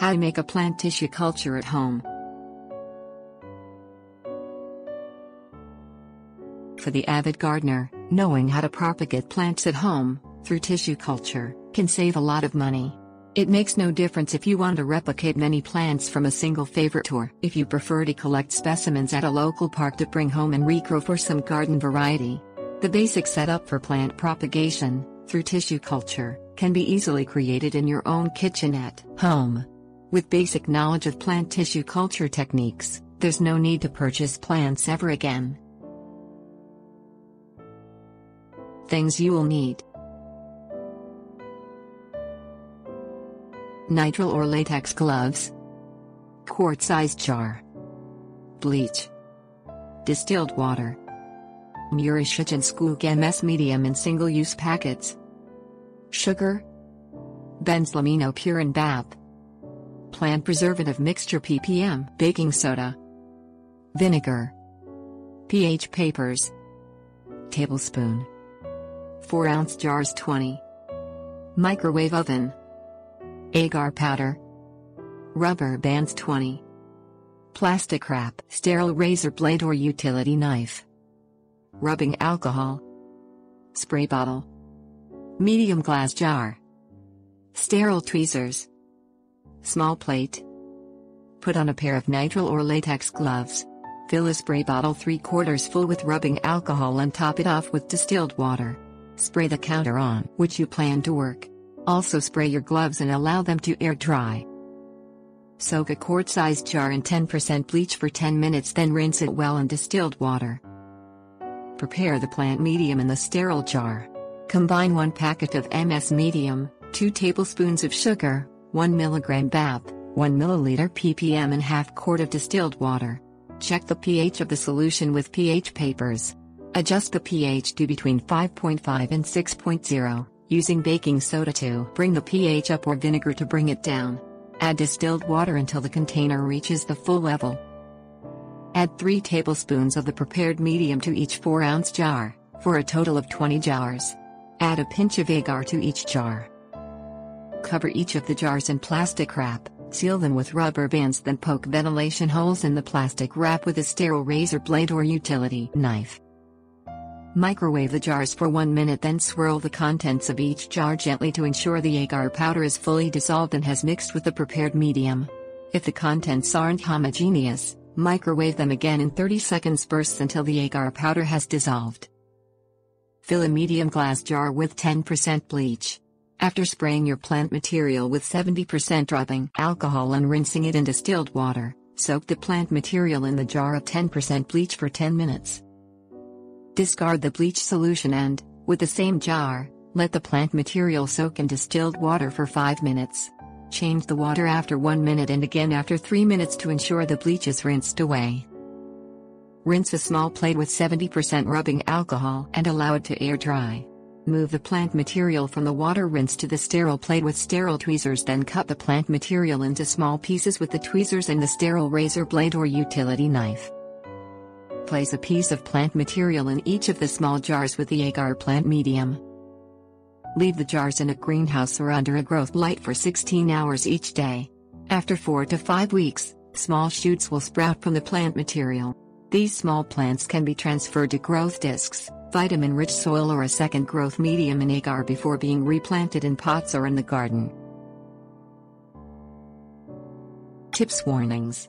How to make a plant tissue culture at home. For the avid gardener, knowing how to propagate plants at home, through tissue culture, can save a lot of money. It makes no difference if you want to replicate many plants from a single favorite or if you prefer to collect specimens at a local park to bring home and regrow for some garden variety. The basic setup for plant propagation, through tissue culture, can be easily created in your own kitchen at home. With basic knowledge of plant tissue culture techniques, there's no need to purchase plants ever again. Things you will need. Nitrile or latex gloves, quart sized jar, bleach, distilled water, Murashige and Skoog MS medium in single use packets, sugar, benzylaminopurine BAP, plant preservative mixture ppm, baking soda, vinegar, pH papers, tablespoon, 4 ounce jars 20, microwave oven, agar powder, rubber bands 20, plastic wrap, sterile razor blade or utility knife, rubbing alcohol, spray bottle, medium glass jar, sterile tweezers, small plate. Put on a pair of nitrile or latex gloves. Fill a spray bottle 3 quarters full with rubbing alcohol and top it off with distilled water. Spray the counter on which you plan to work. Also spray your gloves and allow them to air dry. Soak a quart-sized jar in 10% bleach for 10 minutes then rinse it well in distilled water. Prepare the plant medium in the sterile jar. Combine 1 packet of MS medium, 2 tablespoons of sugar, 1 mg BAP, 1 ml ppm and half quart of distilled water. Check the pH of the solution with pH papers. Adjust the pH to between 5.5 and 6.0, using baking soda to bring the pH up or vinegar to bring it down. Add distilled water until the container reaches the full level. Add 3 tablespoons of the prepared medium to each 4 ounce jar, for a total of 20 jars. Add a pinch of agar to each jar. Cover each of the jars in plastic wrap, seal them with rubber bands then poke ventilation holes in the plastic wrap with a sterile razor blade or utility knife. Microwave the jars for 1 minute then swirl the contents of each jar gently to ensure the agar powder is fully dissolved and has mixed with the prepared medium. If the contents aren't homogeneous, microwave them again in 30 seconds bursts until the agar powder has dissolved. Fill a medium glass jar with 10% bleach. After spraying your plant material with 70% rubbing alcohol and rinsing it in distilled water, soak the plant material in the jar of 10% bleach for 10 minutes. Discard the bleach solution and, with the same jar, let the plant material soak in distilled water for 5 minutes. Change the water after 1 minute and again after 3 minutes to ensure the bleach is rinsed away. Rinse a small plate with 70% rubbing alcohol and allow it to air dry. Move the plant material from the water rinse to the sterile plate with sterile tweezers then cut the plant material into small pieces with the tweezers and the sterile razor blade or utility knife. Place a piece of plant material in each of the small jars with the agar plant medium. Leave the jars in a greenhouse or under a growth light for 16 hours each day. After 4 to 5 weeks, small shoots will sprout from the plant material. These small plants can be transferred to growth discs vitamin rich soil or a second growth medium in agar before being replanted in pots or in the garden. Tips Warnings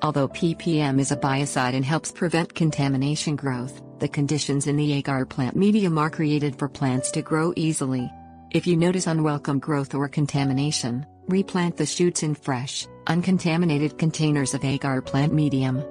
Although ppm is a biocide and helps prevent contamination growth, the conditions in the agar plant medium are created for plants to grow easily. If you notice unwelcome growth or contamination, replant the shoots in fresh, uncontaminated containers of agar plant medium.